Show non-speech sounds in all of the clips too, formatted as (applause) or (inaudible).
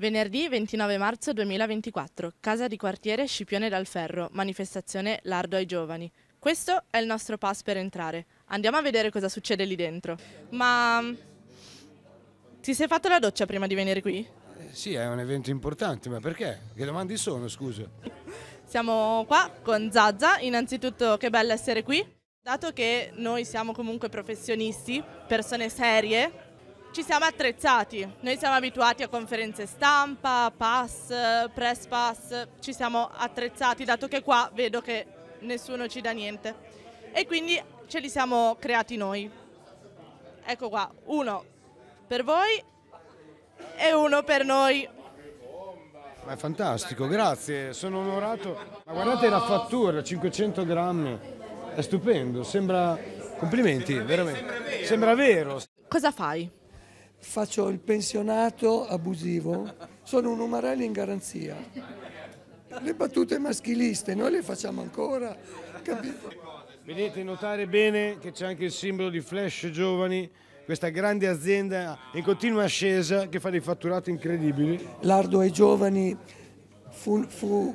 Venerdì 29 marzo 2024, casa di quartiere Scipione dal Ferro, manifestazione Lardo ai giovani. Questo è il nostro pass per entrare. Andiamo a vedere cosa succede lì dentro. Ma ti sei fatto la doccia prima di venire qui? Eh, sì, è un evento importante, ma perché? Che domande sono, scusa? (laughs) Siamo qua con Zazza, innanzitutto che bello essere qui. Dato che noi siamo comunque professionisti, persone serie, ci siamo attrezzati, noi siamo abituati a conferenze stampa, pass, press pass, ci siamo attrezzati dato che qua vedo che nessuno ci dà niente e quindi ce li siamo creati noi. Ecco qua, uno per voi e uno per noi. Ma è fantastico, grazie, sono onorato. Ma guardate la fattura, 500 grammi, è stupendo, sembra... Complimenti, veramente. Sembra vero. Cosa fai? Faccio il pensionato abusivo, sono un umarelli in garanzia. Le battute maschiliste noi le facciamo ancora, capito? Vedete notare bene che c'è anche il simbolo di Flash Giovani, questa grande azienda in continua ascesa che fa dei fatturati incredibili. L'Ardo ai Giovani fu, fu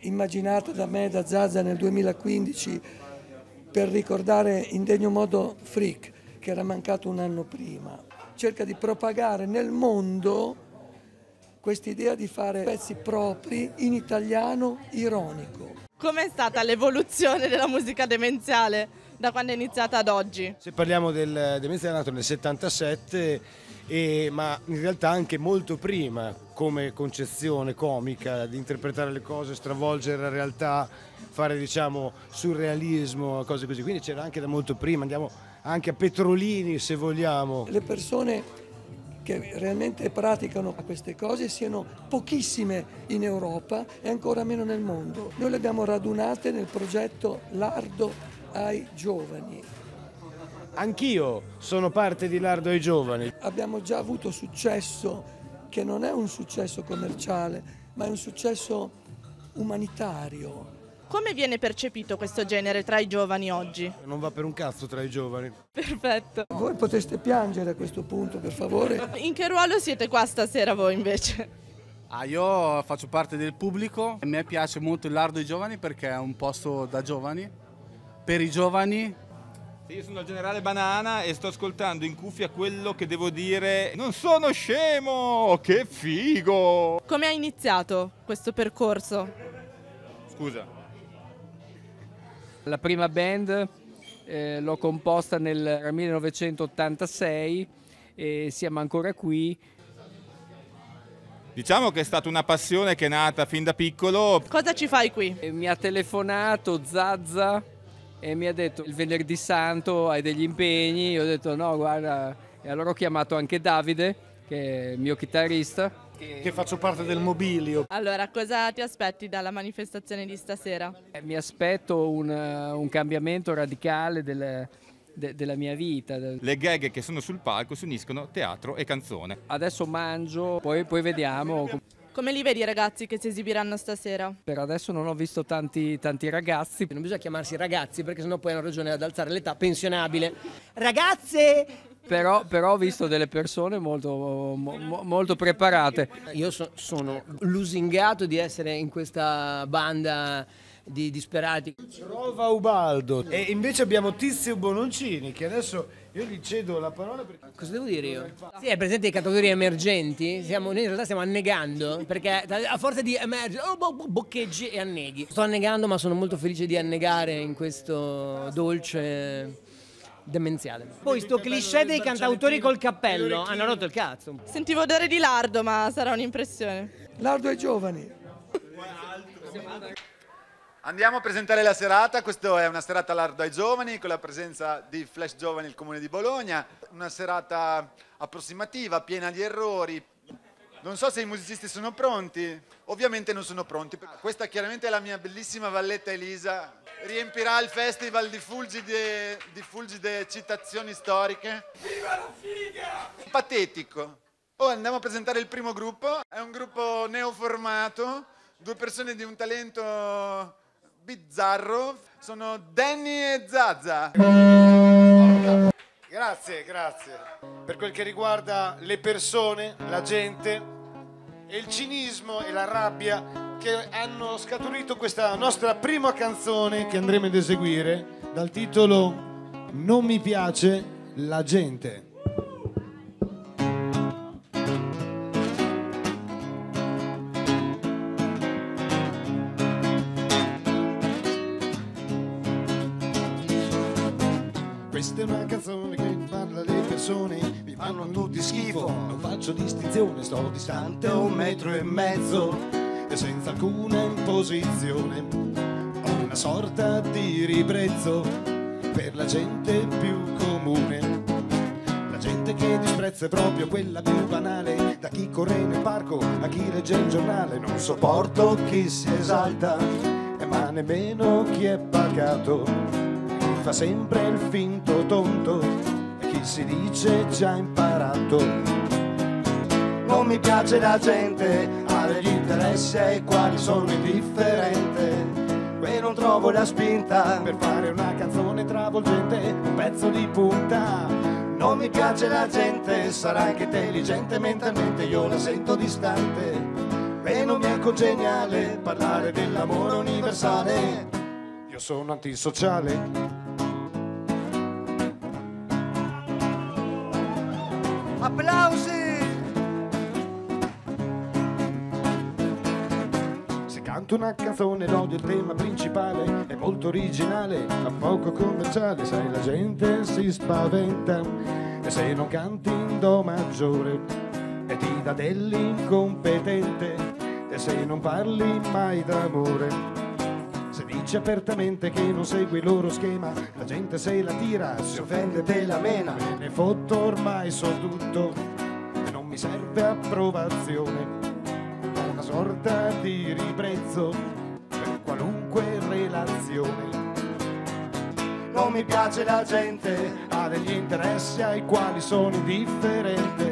immaginata da me, da Zaza nel 2015 per ricordare in degno modo Freak che era mancato un anno prima cerca di propagare nel mondo quest'idea di fare pezzi propri in italiano ironico. Com'è stata l'evoluzione della musica demenziale da quando è iniziata ad oggi? Se parliamo del demenziale è nato nel 77, e, ma in realtà anche molto prima come concezione comica di interpretare le cose, stravolgere la realtà, fare diciamo surrealismo, cose così. Quindi c'era anche da molto prima, andiamo anche a Petrolini se vogliamo. Le persone che realmente praticano queste cose siano pochissime in Europa e ancora meno nel mondo. Noi le abbiamo radunate nel progetto Lardo ai giovani. Anch'io sono parte di Lardo ai giovani. Abbiamo già avuto successo che non è un successo commerciale, ma è un successo umanitario come viene percepito questo genere tra i giovani oggi? Non va per un cazzo tra i giovani. Perfetto. Voi poteste piangere a questo punto, per favore. In che ruolo siete qua stasera voi invece? Ah, io faccio parte del pubblico, a me piace molto il Lardo dei Giovani perché è un posto da giovani, per i giovani. Io sono il generale Banana e sto ascoltando in cuffia quello che devo dire. Non sono scemo! Che figo! Come ha iniziato questo percorso? Scusa. La prima band eh, l'ho composta nel 1986 e siamo ancora qui. Diciamo che è stata una passione che è nata fin da piccolo. Cosa ci fai qui? E mi ha telefonato Zazza e mi ha detto il venerdì santo hai degli impegni, io ho detto no guarda, e allora ho chiamato anche Davide che è il mio chitarrista che faccio parte del mobilio. Allora, cosa ti aspetti dalla manifestazione di stasera? Eh, mi aspetto un, uh, un cambiamento radicale del, de, della mia vita. Le gag che sono sul palco si uniscono teatro e canzone. Adesso mangio, poi, poi vediamo. Come li vedi i ragazzi che si esibiranno stasera? Per adesso non ho visto tanti, tanti ragazzi. Non bisogna chiamarsi ragazzi perché sennò poi hanno ragione ad alzare l'età pensionabile. Ragazze! Però, però, ho visto delle persone molto, mo, molto preparate. Io so, sono lusingato di essere in questa banda di disperati. Trova Ubaldo. E invece abbiamo Tizio Bononcini che adesso io gli cedo la parola perché... Cosa devo dire io? Sì, è presente i categorie emergenti? Siamo, noi in realtà stiamo annegando perché a forza di emergere, oh, boccheggi e anneghi. Sto annegando ma sono molto felice di annegare in questo dolce demenziale. Poi sto cliché dei cantautori col cappello hanno rotto il cazzo. Sentivo odore di lardo, ma sarà un'impressione. Lardo ai giovani. Andiamo a presentare la serata, questa è una serata lardo ai giovani con la presenza di Flash Giovani il Comune di Bologna, una serata approssimativa, piena di errori, non so se i musicisti sono pronti, ovviamente non sono pronti. Questa chiaramente è la mia bellissima Valletta Elisa, riempirà il festival di fulgide, di fulgide citazioni storiche. Viva la figa! Patetico. Oh, andiamo a presentare il primo gruppo, è un gruppo neoformato, due persone di un talento bizzarro, sono Danny e Zaza. Grazie, grazie. Per quel che riguarda le persone, la gente, e il cinismo e la rabbia che hanno scaturito questa nostra prima canzone che andremo ad eseguire dal titolo Non mi piace la gente. Questa è una canzone che parla alle persone, mi fanno tutti schifo, non faccio distinzione, sto distante un metro e mezzo e senza alcuna imposizione. Ho una sorta di ribrezzo per la gente più comune. La gente che disprezza è proprio quella più banale, da chi corre nel parco a chi legge il giornale. Non sopporto chi si esalta, eh, ma nemmeno chi è pagato fa sempre il finto tonto e chi si dice già imparato. Non mi piace la gente, interessi ai quali sono indifferente. E non trovo la spinta per fare una canzone travolgente, un pezzo di punta. Non mi piace la gente, sarà anche intelligente mentalmente, io la sento distante. E non mi è congeniale parlare dell'amore universale. Io sono antisociale. Canto una canzone l'odio il tema principale È molto originale ma poco commerciale Sai la gente si spaventa E se non canti in do maggiore E ti dà dell'incompetente E se non parli mai d'amore se dici apertamente che non segui il loro schema, la gente se la tira, si offende te la mena. Me ne fotto ormai so tutto e non mi serve approvazione. Sorta di ribrezzo per qualunque relazione. Non mi piace la gente, ha degli interessi ai quali sono indifferente.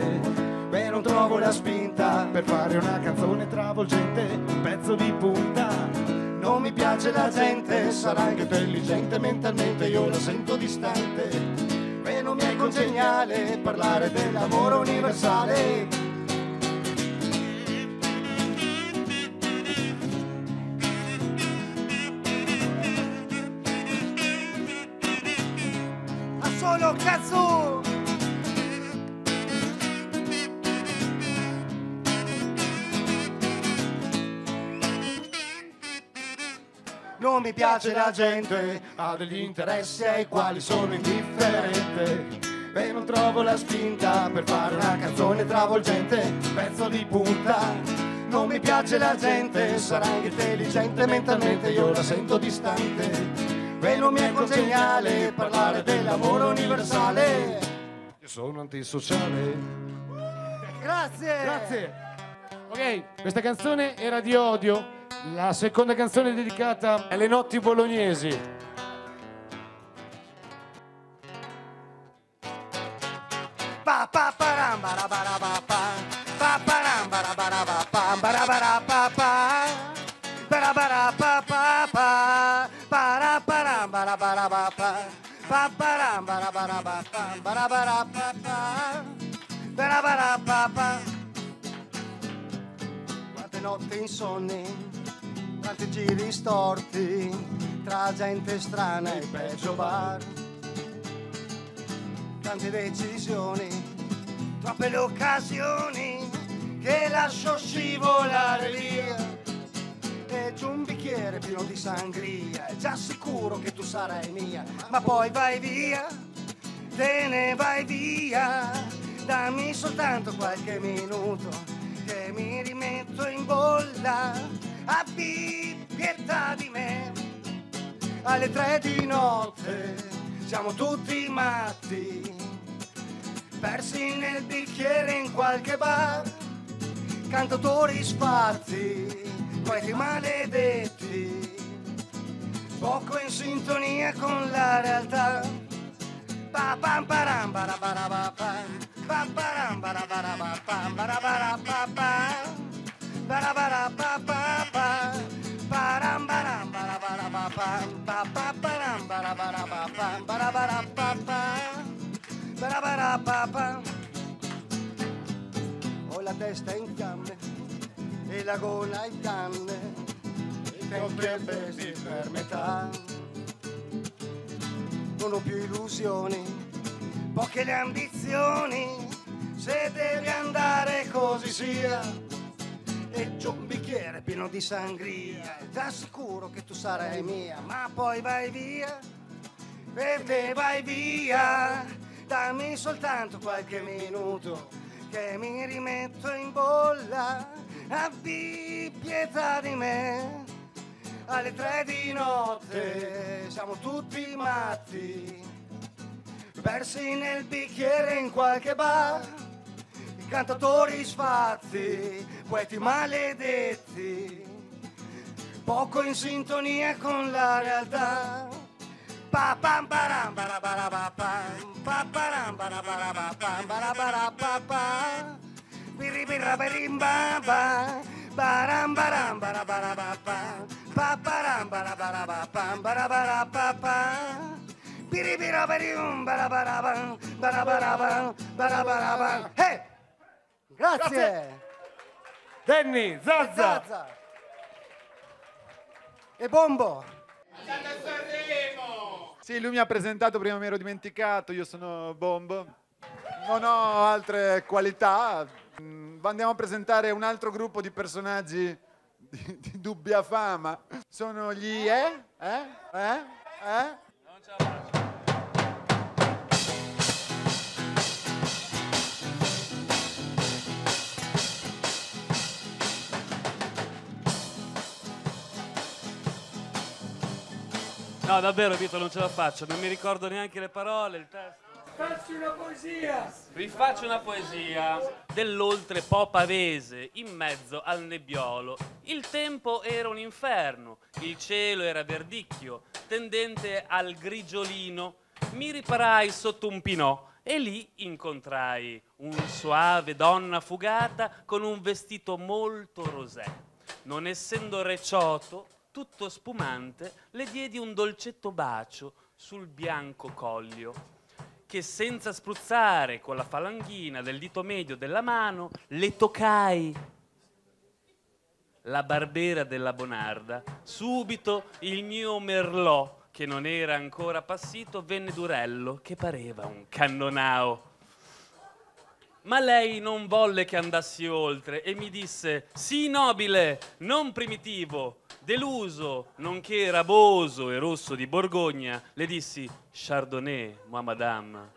Beh, non trovo la spinta per fare una canzone travolgente, un pezzo di punta. Non mi piace la gente, sarà anche intelligente mentalmente, io la sento distante. E non mi è congeniale parlare dell'amore universale. Non mi piace la gente, ha degli interessi ai quali sono indifferente. E non trovo la spinta per fare una canzone travolgente, pezzo di punta. Non mi piace la gente, sarà anche intelligente mentalmente, io la sento distante. E non mi è congeniale parlare dell'amore universale. Io sono antisociale. Grazie! Grazie. Ok, questa canzone era di odio. La seconda canzone è dedicata alle notti bolognesi. Quante notti insonni quanti giri storti tra gente strana e peggio bar. Tante decisioni, troppe le occasioni che lascio scivolare via. E giù un bicchiere pieno di sangria, è già sicuro che tu sarai mia, ma poi vai via, te ne vai via, dammi soltanto qualche minuto che mi rimetto in bolla, abbi pietà di me, alle tre di notte siamo tutti matti, persi nel bicchiere in qualche bar, cantautori sfarzi, poeti maledetti, poco in sintonia con la realtà. Pa pam param bara bara ba pam, pa pam param baram bara bara ba pam, pa pa param bara bara ba pam, Ho la testa in fiamme, e la gola in canne, persi per metà. Non ho più illusioni, poche le ambizioni, se devi andare così sia. E giù un bicchiere pieno di sangria, ti assicuro che tu sarai mia, ma poi vai via, per te vai via, dammi soltanto qualche minuto che mi rimetto in bolla, abbi pietà di me. Alle tre di notte siamo tutti matti, persi nel bicchiere in qualche bar, cantatori sfatti, poeti maledetti, poco in sintonia con la realtà. Hey! Grazie! Danny, Zazza. Zazza! E Bombo! Sì, lui mi ha presentato, prima mi ero dimenticato, io sono Bombo. Non ho altre qualità. Mm, Andiamo a presentare un altro gruppo di personaggi di, di dubbia fama. Sono gli eh? Eh? Eh? Eh? No, davvero, Vito, non ce la faccio. Non mi ricordo neanche le parole, il testo. Facci una poesia! Vi faccio una poesia dell'oltre po' pavese, in mezzo al nebbiolo. Il tempo era un inferno, il cielo era verdicchio, tendente al grigiolino. Mi riparai sotto un pinò e lì incontrai un suave donna fugata con un vestito molto rosé. Non essendo recioto, tutto spumante, le diedi un dolcetto bacio sul bianco coglio che senza spruzzare con la falanghina del dito medio della mano le toccai la barbera della Bonarda. Subito il mio merlò, che non era ancora passito, venne durello, che pareva un cannonao. Ma lei non volle che andassi oltre e mi disse: Sì, nobile, non primitivo, deluso, nonché raboso e rosso di Borgogna, le dissi: Chardonnay, ma madame.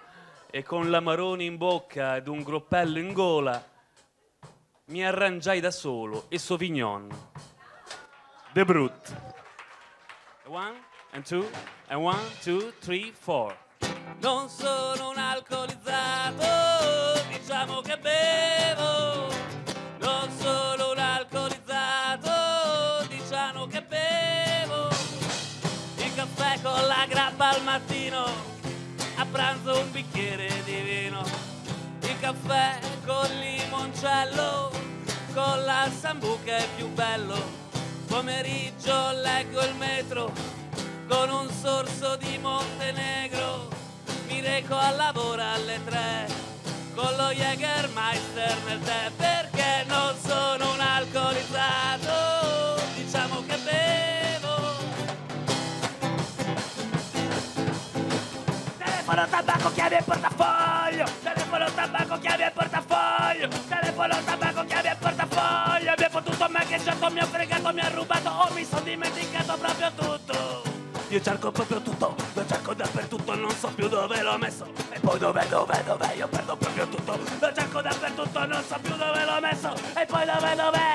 E con l'amarone in bocca ed un groppello in gola, mi arrangiai da solo e Sauvignon. De Brut. One and two, and one, two, three, four. Non sono un alcolizzato, diciamo che bevo. Che bevo. Il caffè con la grappa al mattino, a pranzo un bicchiere di vino. Il caffè con limoncello, con la sambuca è più bello. Pomeriggio leggo il metro con un sorso di Montenegro. Mi reco al lavoro alle tre con lo Jägermeister nel tè perché non sono un alcolizzato. Diciamo che bevo. Telefono, tabacco, chiavi e portafoglio. Telefono, tabacco, chiavi e portafoglio. Telefono, tabacco, chiavi e portafoglio. Mi fottuto, mi ha ghiacciato, mi ha fregato, mi ha rubato. Oh, mi sono dimenticato proprio tutto. Io cerco proprio tutto, lo cerco dappertutto, non so più dove l'ho messo. E poi dove, dove, dove, io perdo proprio tutto. Lo cerco dappertutto, non so più dove l'ho messo. E poi dove, dove,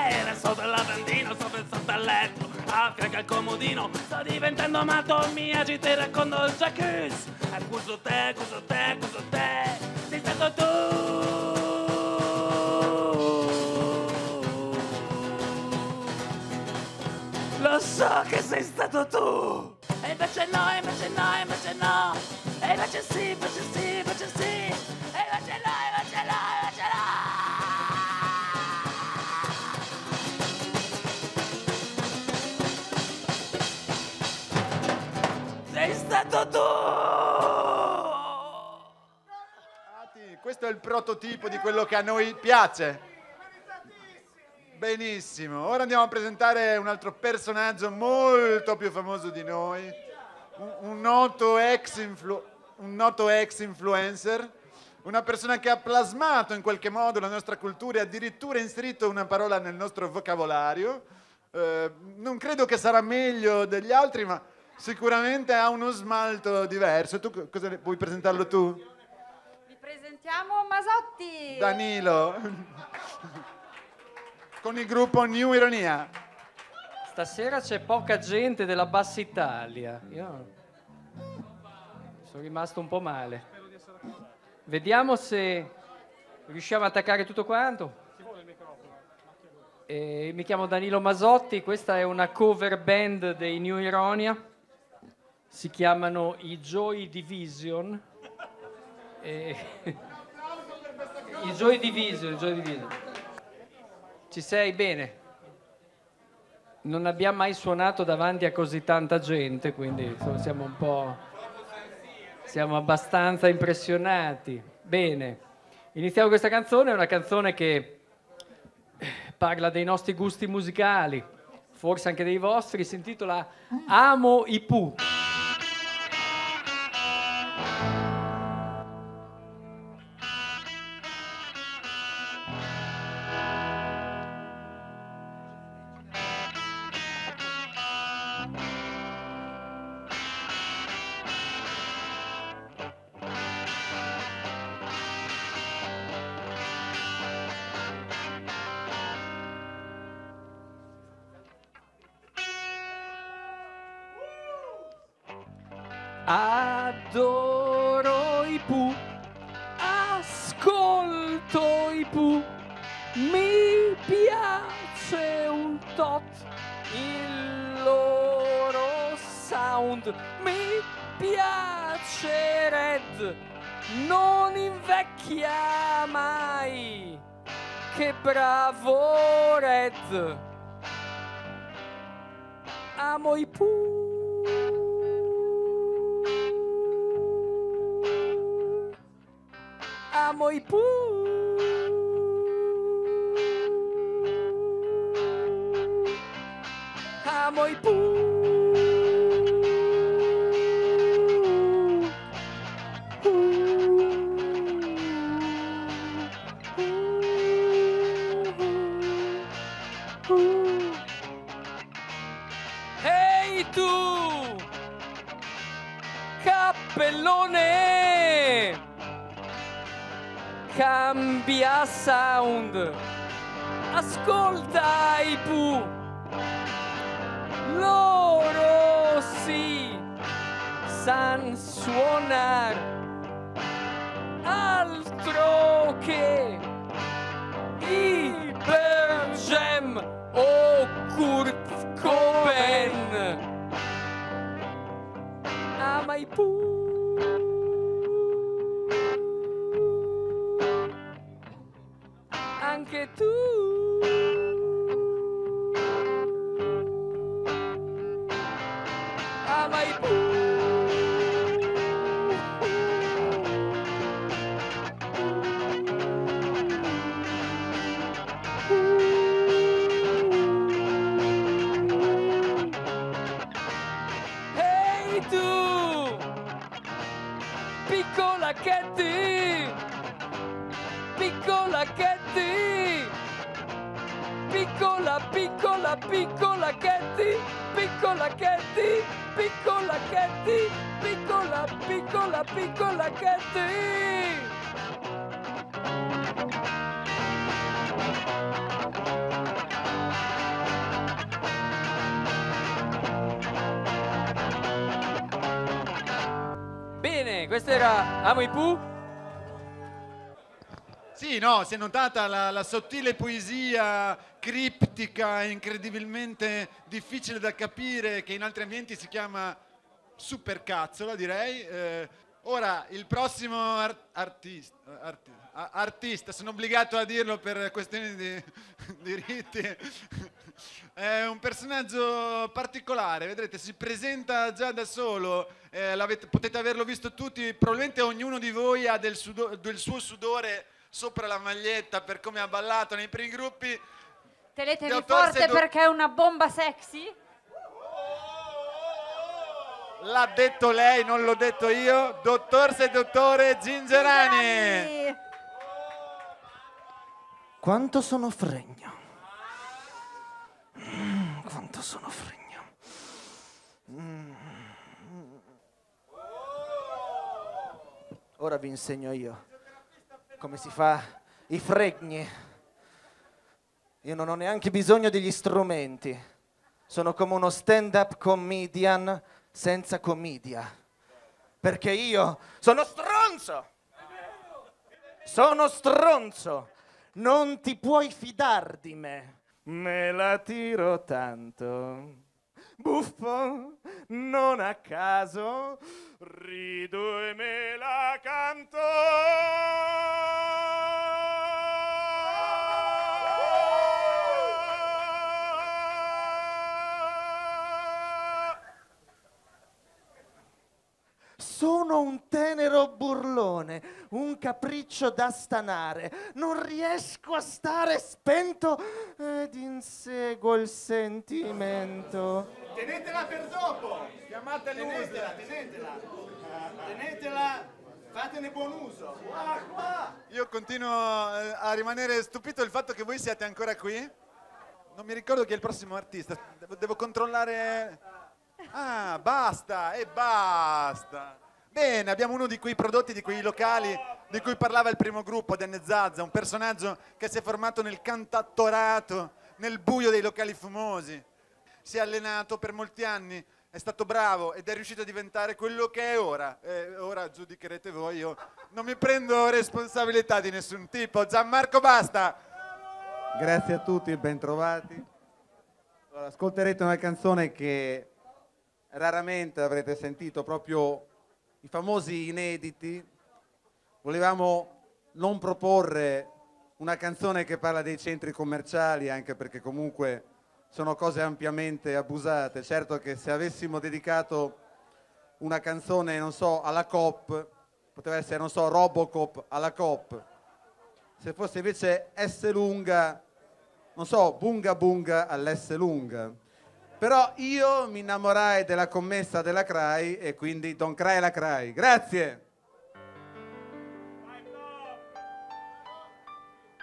il lavandino, sopra sotto al letto. A fianco al comodino, sto diventando matto, mi agito e racconto il jacuzzi. Accuso te, accuso te, accuso te, sei stato tu. Lo so che sei stato tu! E invece no, invece no, invece no! Prototipo di quello che a noi piace. Benissimo, ora andiamo a presentare un altro personaggio molto più famoso di noi, un, un noto, ex influ- un noto ex influencer, una persona che ha plasmato in qualche modo la nostra cultura e addirittura inserito una parola nel nostro vocabolario. Eh, non credo che sarà meglio degli altri, ma sicuramente ha uno smalto diverso. Tu co- cosa vuoi presentarlo tu? Presentiamo Masotti. Danilo. Con il gruppo New Ironia. Stasera c'è poca gente della Bassa Italia. Io sono rimasto un po' male. Vediamo se riusciamo a attaccare tutto quanto. Eh, mi chiamo Danilo Masotti, questa è una cover band dei New Ironia. Si chiamano i Joy Division. Eh, I Joy Division, i Joy Division. Ci sei bene? Non abbiamo mai suonato davanti a così tanta gente, quindi insomma, siamo un po'. Siamo abbastanza impressionati. Bene, iniziamo questa canzone, è una canzone che parla dei nostri gusti musicali, forse anche dei vostri, si intitola Amo i Pooh. Amo i Pooh. Piccola, piccola Katy! Bene, questo era Amo i Pooh. Sì, no, si è notata la, la sottile poesia criptica, incredibilmente difficile da capire, che in altri ambienti si chiama supercazzola, direi. Eh, ora, il prossimo ar- artista, arti- artista, sono obbligato a dirlo per questioni di (laughs) diritti, (laughs) è un personaggio particolare, vedrete, si presenta già da solo, eh, potete averlo visto tutti, probabilmente ognuno di voi ha del, del suo sudore sopra la maglietta per come ha ballato nei primi gruppi. Tenetevi forte perché è una bomba sexy. L'ha detto lei, non l'ho detto io. Dottor seduttore Gingerani. Quanto sono fregno. Mm, Quanto sono fregno. Mm. Ora vi insegno io come si fa i fregni. Io non ho neanche bisogno degli strumenti. Sono come uno stand-up comedian senza commedia. Perché io sono stronzo. Sono stronzo. Non ti puoi fidar di me. Me la tiro tanto. Buffo, non a caso, rido e me la canto. Sono un tenero burlone, un capriccio da stanare. Non riesco a stare spento ed inseguo il sentimento. Tenetela per dopo! Chiamate tenetela, tenetela! Tenetela, fatene buon uso! Qua, qua! Io continuo eh, a rimanere stupito del fatto che voi siate ancora qui. Non mi ricordo chi è il prossimo artista. Devo, devo controllare. Ah, basta e basta. Bene, abbiamo uno di quei prodotti, di quei locali di cui parlava il primo gruppo, Denne Zazza, un personaggio che si è formato nel cantattorato, nel buio dei locali fumosi. Si è allenato per molti anni, è stato bravo ed è riuscito a diventare quello che è ora. E ora giudicherete voi, io non mi prendo responsabilità di nessun tipo. Gianmarco Basta. Grazie a tutti, bentrovati. Allora, ascolterete una canzone che raramente avrete sentito, proprio i famosi inediti. Volevamo non proporre una canzone che parla dei centri commerciali, anche perché comunque sono cose ampiamente abusate. Certo che se avessimo dedicato una canzone, non so, alla COP, poteva essere, non so, Robocop alla COP. Se fosse invece S lunga, non so, bunga bunga all'S lunga. Però io mi innamorai della commessa della CRAI e quindi Don Cry la CRAI. Grazie!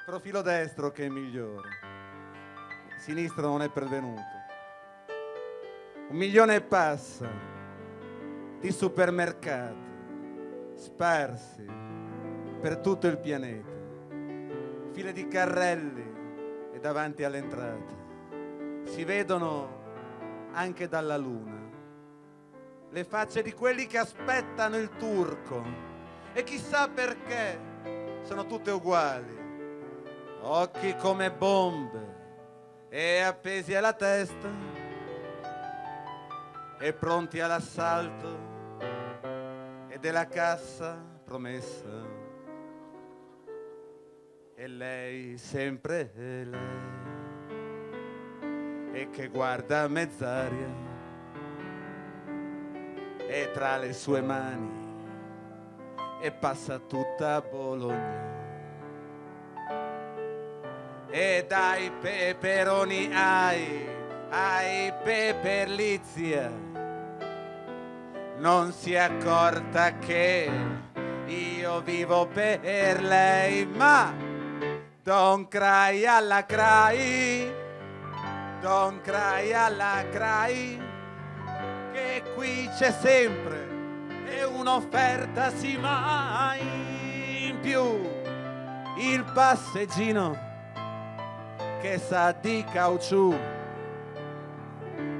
Profilo destro che è migliore. Sinistro non è pervenuto. Un milione e passa di supermercati sparsi per tutto il pianeta. File di carrelli e davanti all'entrata. Si vedono anche dalla luna. Le facce di quelli che aspettano il turco. E chissà perché sono tutte uguali. Occhi come bombe e appesi alla testa. E pronti all'assalto e della cassa promessa. E lei sempre lei e che guarda a mezz'aria e tra le sue mani e passa tutta Bologna. E dai peperoni ai ai peperlizia non si è accorta che io vivo per lei ma don't cry alla cry don't cry alla cry che qui c'è sempre e un'offerta sì mai in più. Il passeggino che sa di caucciù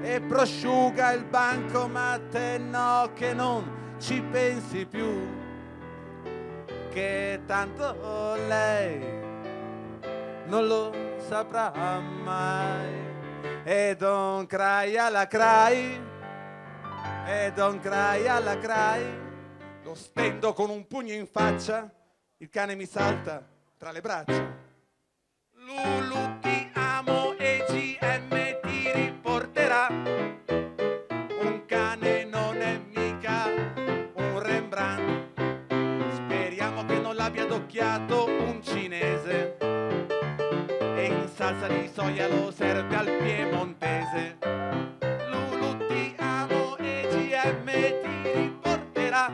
e prosciuga il banco ma te no che non ci pensi più. Che tanto lei non lo saprà mai e don't cry alla cry e don't cry alla cry lo stendo con un pugno in faccia. Il cane mi salta tra le braccia. Lulu ti amo e GM ti riporterà. Un cane non è mica un Rembrandt. Speriamo che non l'abbia adocchiato salsa di soia lo serve al piemontese. Lulu ti amo e GM ti riporterà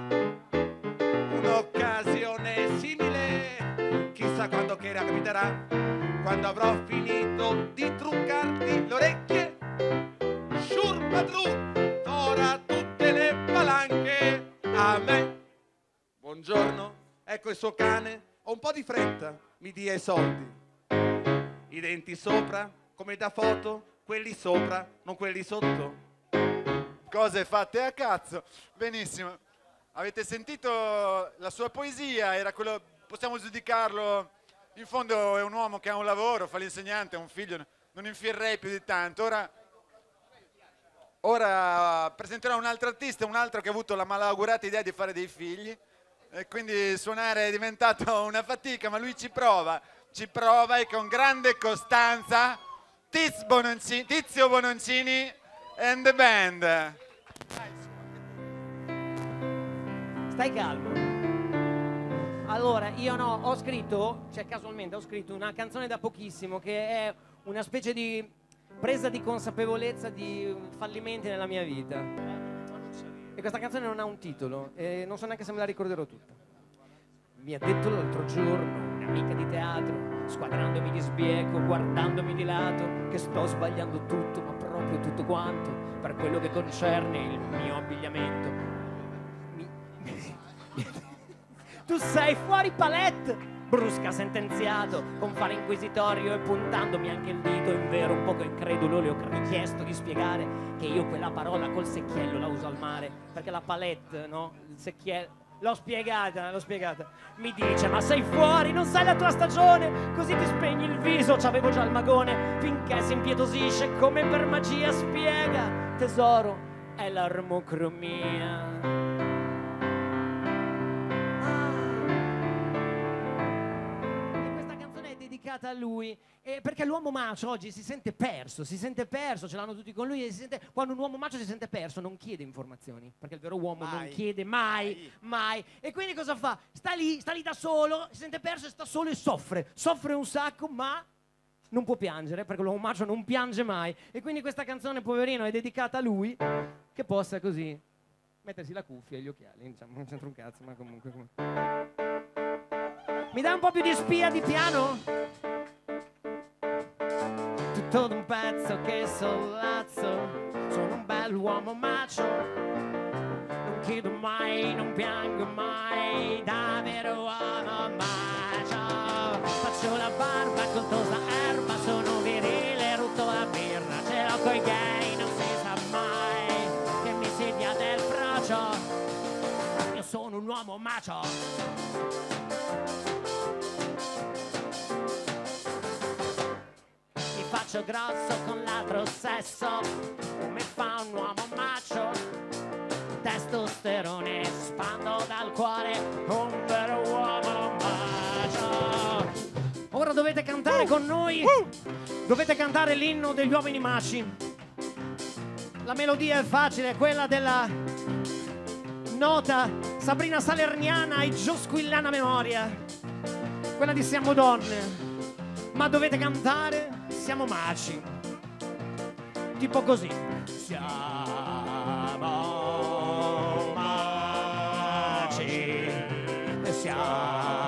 un'occasione simile. Chissà quando che capiterà, quando avrò finito di truccarti le orecchie. Shurpadru, ora tutte le palanche a me. Buongiorno, ecco il suo cane. Ho un po' di fretta, mi dia i soldi. I denti sopra, come da foto, quelli sopra, non quelli sotto. Cose fatte a cazzo. Benissimo. Avete sentito la sua poesia? Era quello, possiamo giudicarlo. In fondo è un uomo che ha un lavoro, fa l'insegnante, ha un figlio, non infierrei più di tanto. Ora, ora presenterò un altro artista, un altro che ha avuto la malaugurata idea di fare dei figli. E quindi suonare è diventato una fatica, ma lui ci prova, ci prova e con grande costanza. Tizio Bononcini and the band. Stai calmo. Allora, io no, ho scritto, cioè casualmente ho scritto una canzone da pochissimo che è una specie di presa di consapevolezza di fallimenti nella mia vita. E questa canzone non ha un titolo e non so neanche se me la ricorderò tutta. Mi ha detto l'altro giorno un'amica di teatro, squadrandomi di sbieco, guardandomi di lato, che sto sbagliando tutto, ma proprio tutto quanto, per quello che concerne il mio abbigliamento. Mi- (laughs) tu sei fuori palette! Brusca sentenziato, con fare inquisitorio e puntandomi anche il dito, in vero un poco incredulo le ho richiesto di spiegare che io quella parola col secchiello la uso al mare, perché la palette, no? Il secchiello... L'ho spiegata, l'ho spiegata. Mi dice, ma sei fuori, non sai la tua stagione, così ti spegni il viso, c'avevo già il magone, finché si impietosisce come per magia spiega. Tesoro, è l'armocromia. Dedicata a lui eh, perché l'uomo macio oggi si sente perso, si sente perso, ce l'hanno tutti con lui e si sente, quando un uomo macio si sente perso non chiede informazioni, perché il vero uomo non Mai. chiede mai, mai. E quindi cosa fa? Sta lì, sta lì da solo, si sente perso e sta solo e soffre, soffre un sacco ma non può piangere perché l'uomo macio non piange mai e quindi questa canzone poverino è dedicata a lui che possa così mettersi la cuffia e gli occhiali, diciamo, non c'entra un cazzo, ma comunque... comunque. Mi dai un po' più di spia di piano? Tutto d'un pezzo che sollazzo, sono un bell'uomo macio. Non chiedo mai, non piango mai, da vero uomo macio. Faccio la barba con tosa erba, sono virile, rutto la birra, ce l'ho coi gay, non si sa mai che mi si dia del frocio. Io sono un uomo macio. Grosso con l'altro sesso, come fa un uomo macio. Testosterone spando dal cuore, un vero uomo macio. Ora dovete cantare con noi, dovete cantare l'inno degli uomini maci. La melodia è facile, quella della nota Sabrina Salerniana e Giosquillana Memoria, quella di Siamo Donne ma dovete cantare siamo maci. Tipo così. Siamo maci. Siamo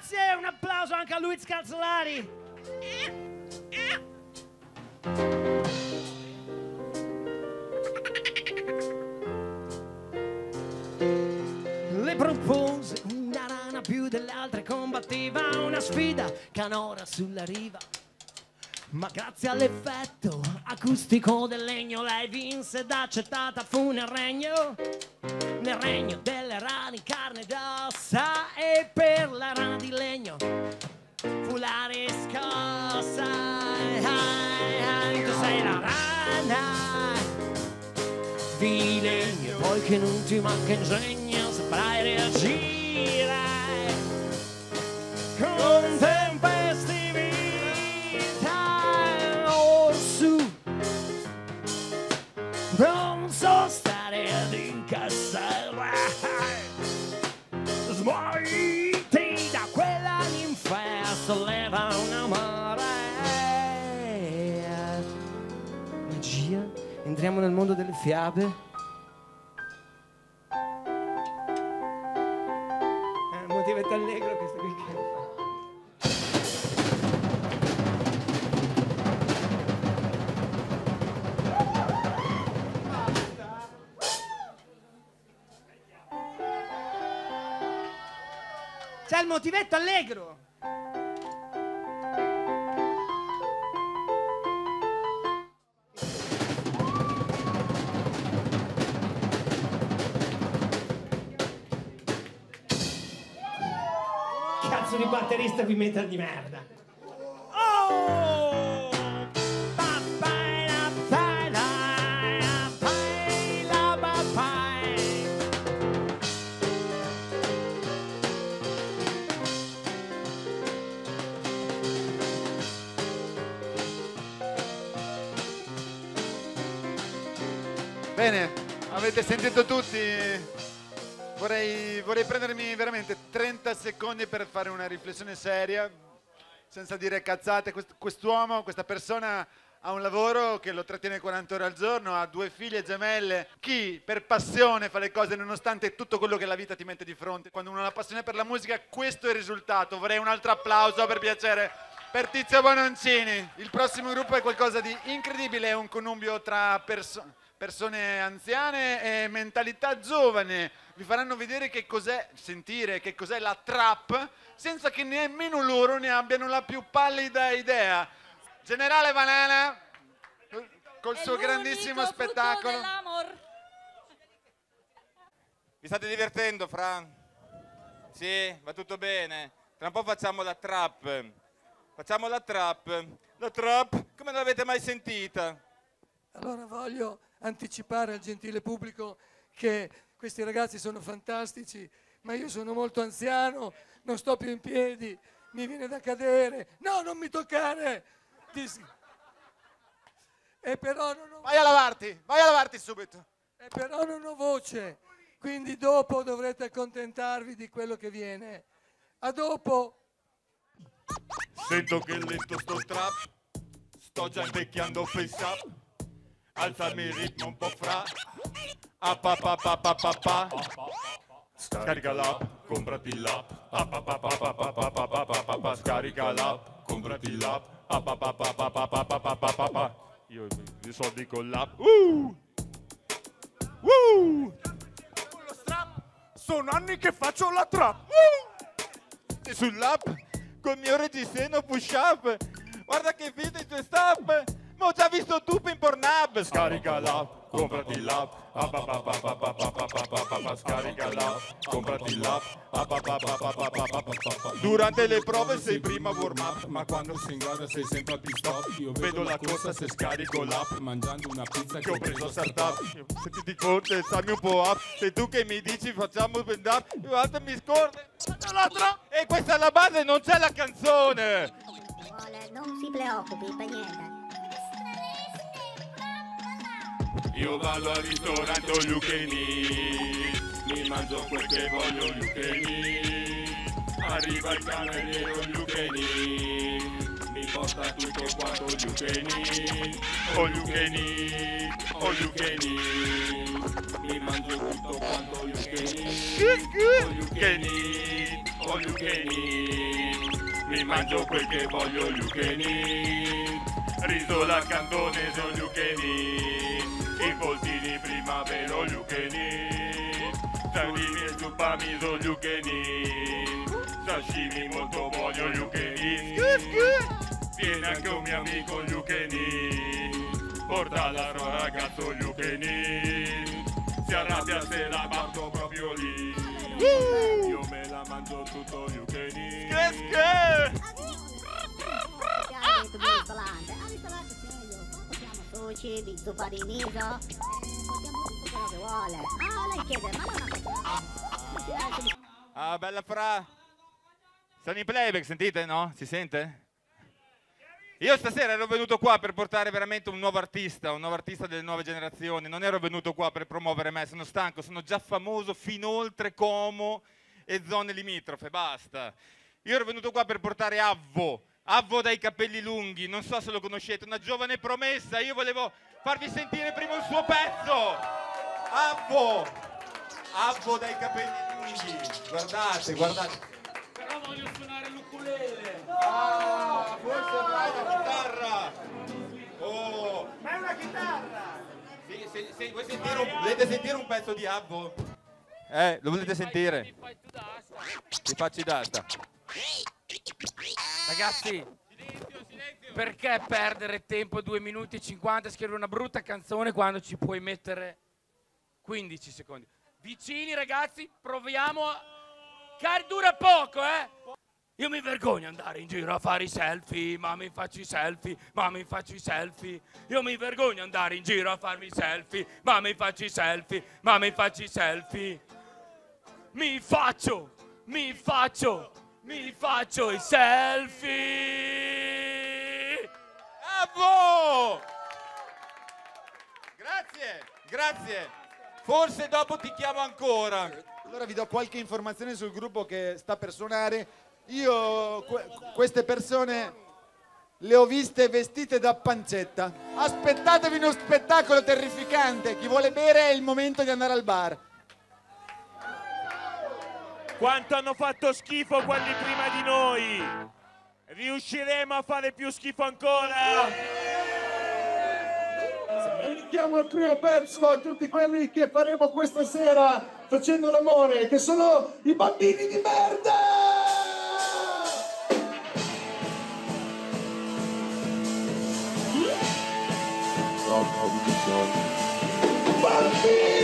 Grazie, un applauso anche a Luiz Calzolari. Le propose una rana più delle altre combatteva una sfida canora sulla riva. Ma grazie all'effetto acustico del legno lei vinse ed accettata fu nel regno, nel regno delle rane carne ossa per la rana di legno fu la riscossa. Tu sei la rana di legno, poi che non ti manca ingegno, saprai reagire con tempestività. Entriamo nel mondo delle fiabe? Eh, motivetto allegro questo qui che C'è il motivetto allegro! Metal di merda! Secondi per fare una riflessione seria, senza dire cazzate. Quest- quest'uomo, questa persona ha un lavoro che lo trattiene 40 ore al giorno, ha due figlie gemelle. Chi per passione fa le cose nonostante tutto quello che la vita ti mette di fronte? Quando uno ha la passione per la musica, questo è il risultato. Vorrei un altro applauso per piacere per Tizio Bononcini. Il prossimo gruppo è qualcosa di incredibile, è un connubio tra perso- persone anziane e mentalità giovane. Vi faranno vedere che cos'è, sentire che cos'è la trap, senza che nemmeno loro ne abbiano la più pallida idea. Generale Banana, col- col suo grandissimo spettacolo. Vi state divertendo, Fran? Sì, va tutto bene. Tra un po' facciamo la trap. Facciamo la trap. La trap, come non l'avete mai sentita? Allora voglio anticipare al gentile pubblico che questi ragazzi sono fantastici, ma io sono molto anziano, non sto più in piedi, mi viene da cadere. No, non mi toccare! Dis- E però non ho... Vai a lavarti, vai a lavarti subito. E però non ho voce, quindi dopo dovrete accontentarvi di quello che viene. A dopo! Sento che lento sto trap, sto già invecchiando face up. Alzami il ritmo un po' fra. Ah, pa, pa, pa, pa, pa, pa. Scarica l'app, comprati l'app. Ah, pa, pa, pa, pa, pa, pa, pa, pa, pa, pa. Scarica l'app, comprati l'app. Ah, pa, pa, pa, pa, pa, pa, pa, pa, pa, pa, pa. Io i soldi con l'app. Uh! Uh! Sono anni che faccio la trap. E sull'app col mio reggiseno push up. Guarda che video i tuoi stop. Ma ho già visto tu in Pornhub. Scarica l'app, comprati l'app, scarica l'app, comprati l'app, durante le prove sei prima warm up, ma quando sei in grado sei sempre al pit stop, io vedo la corsa se scarico l'app, mangiando una pizza che ho preso a startup, se ti ricordi stammi un po' up, sei tu che mi dici facciamo spend up, guarda mi scorde, e questa è la base, non c'è la canzone! Non si preoccupi per niente. Io vado al ristorante Lucchini, mi mangio quel che voglio Lucchini. Arriva il cameriere Lucchini, mi porta tutto quanto Lucchini. Oh Lucchini, oh Lucchini, mi mangio tutto quanto Lucchini. Oh Lucchini, oh Lucchini, mi mangio quel che voglio Lucchini. Riso la cantonese, oh Lucchini. I voltini primavera all you can eat Sashimi e zupami all you can eat Sashimi molto buoni all you can eat Viene anche un mio amico all volante, al ristorante serio, qua portiamo sushi, di zuppa di miso. Portiamo tutto quello che vuole. Ah, lei chiede, ma ha Ah, bella fra. Sono in playback, sentite, no? Si sente? Io stasera ero venuto qua per portare veramente un nuovo artista, un nuovo artista delle nuove generazioni. Non ero venuto qua per promuovere me, sono stanco, sono già famoso fin oltre Como e zone limitrofe, basta. Io ero venuto qua per portare Avvo, Avvo dai capelli lunghi, non so se lo conoscete, una giovane promessa. Io volevo farvi sentire prima il suo pezzo. Avvo, Avvo dai capelli lunghi. Guardate, guardate. Però voglio suonare l'ukulele. Ah, forse avrai la chitarra. Oh. Ma è una chitarra! Sì, se- se- vuoi sentire un- volete sentire un pezzo di Abbo? Eh, lo volete sentire? Ti faccio d'asta. Ragazzi, perché perdere tempo 2 minuti e 50 a scrivere una brutta canzone quando ci puoi mettere 15 secondi? Vicini ragazzi, proviamo a... Cari dura poco, eh? Io mi vergogno andare in giro a fare i selfie, ma mi faccio i selfie, ma mi faccio i selfie. Io mi vergogno andare in giro a farmi i selfie, ma mi faccio i selfie, ma mi faccio i selfie. Mi faccio, mi faccio, mi faccio i selfie. Abbo! Grazie, grazie. Forse dopo ti chiamo ancora. Allora vi do qualche informazione sul gruppo che sta per suonare. Io que- queste persone le ho viste vestite da pancetta. Aspettatevi uno spettacolo terrificante. Chi vuole bere è il momento di andare al bar. Quanto hanno fatto schifo quelli prima di noi? Riusciremo a fare più schifo ancora? Dedichiamo il primo pezzo a tutti quelli che faremo questa sera facendo l'amore, che sono i bambini di merda! Bambini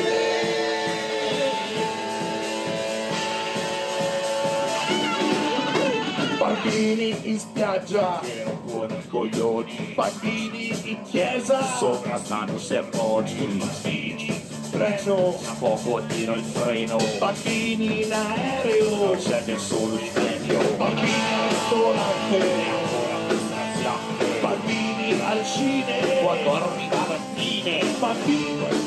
in spiaggia, coglioni, bambini in chiesa, sopra stanno sermoni, bambini treno, a poco tiro il freno, bambini in aereo, non c'è nessuno in medio, bambini al ristorante, bambini al cinema, quando dormi la mattina, bambini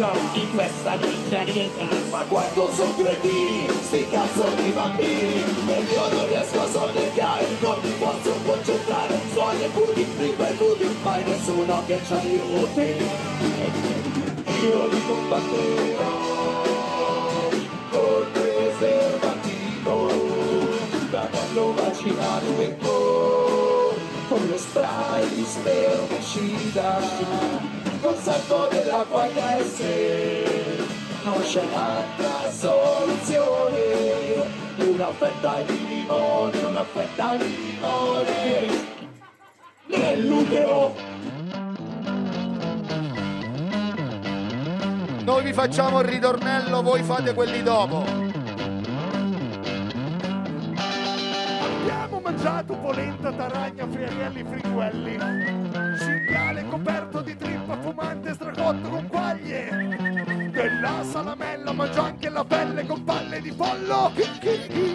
in questa niente, ma quando sono cretini, sti cazzo di bambini, e io non riesco a sonnecchiare, non mi posso concentrare, suoni buchi, ripetuti, mai nessuno che ci aiuti. Io li combatterò col preservativo, da quando vaccinare vengo, con lo spray di stermicida, col sacco dell'acqua KS, non c'è altra soluzione, una fetta di limone, una fetta di limone, nell'utero. Noi vi facciamo il ritornello, voi fate quelli dopo. Abbiamo mangiato polenta, taragna, friarielli, friguelli. Cinghiale coperto di trippa fumante stracotto con quaglie. Della salamella mangio anche la pelle con palle di pollo.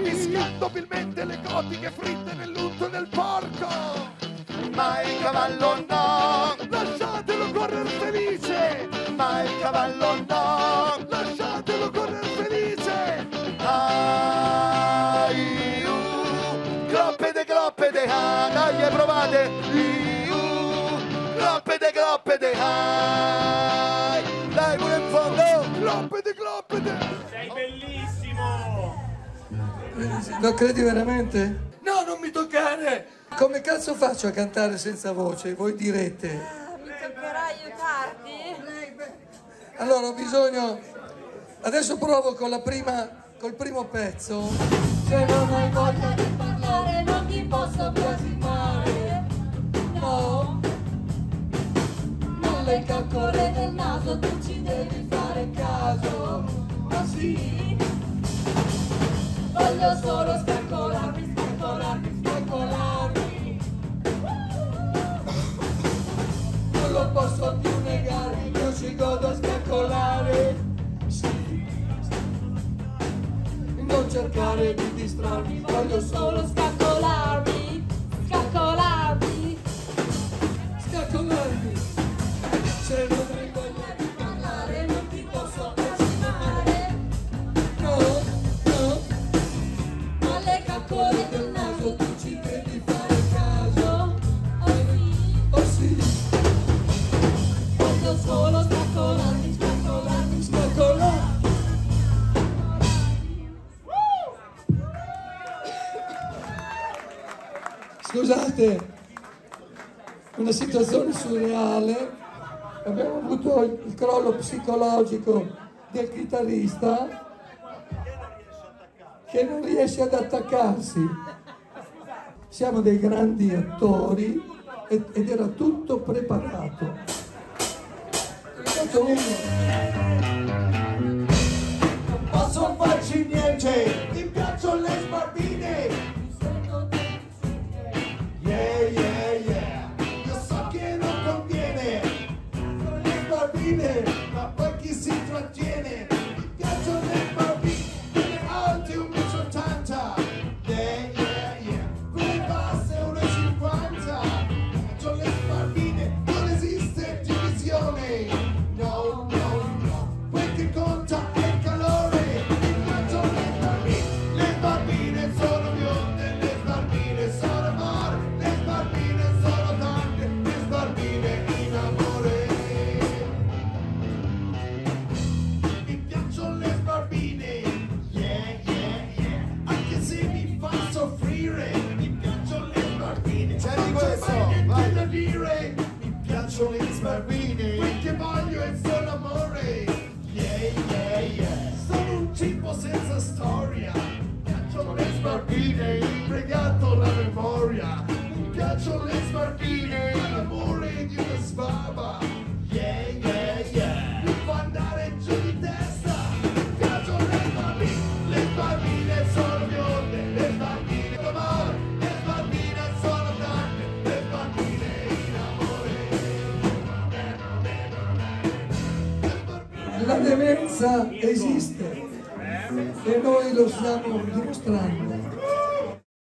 Mischiando abilmente le gotiche fritte nell'unto del porco. Ma il cavallo no! Lasciatelo correre felice! Ma il cavallo no! Lasciatelo correre felice! Ai, uh, gloppede, gloppede, ah, dai, provate! Iu, gloppede, gloppede, ah, dai, pure in fondo! Gloppede, gloppede! Sei bellissimo! Lo credi veramente? No, non mi toccare! Come cazzo faccio a cantare senza voce? Voi direte. Mi toccherà aiutarti? Allora ho bisogno. Adesso provo con la prima. col primo pezzo. Se non hai voglia di parlare non ti posso biasimare No sorella il calcolo del naso tu ci devi fare caso. Ma sì. Voglio solo scaccolarmi scaccolarmi scaccolarmi non lo posso più negare io ci godo a scaccolare sì. Non cercare di distrarmi voglio solo scaccolarmi veramente una situazione surreale. Abbiamo avuto il crollo psicologico del chitarrista che non riesce ad attaccarsi. Siamo dei grandi attori ed era tutto preparato. Non posso farci niente, mi piacciono le sbardine. Yeah, yeah, yeah. Yo sé que no conviene. La paz que se entretienen. Islamo